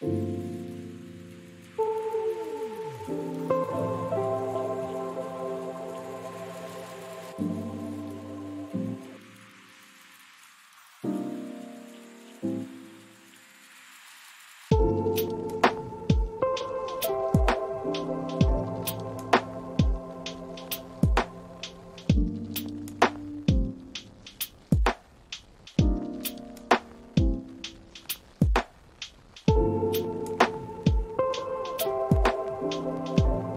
Thank you. Música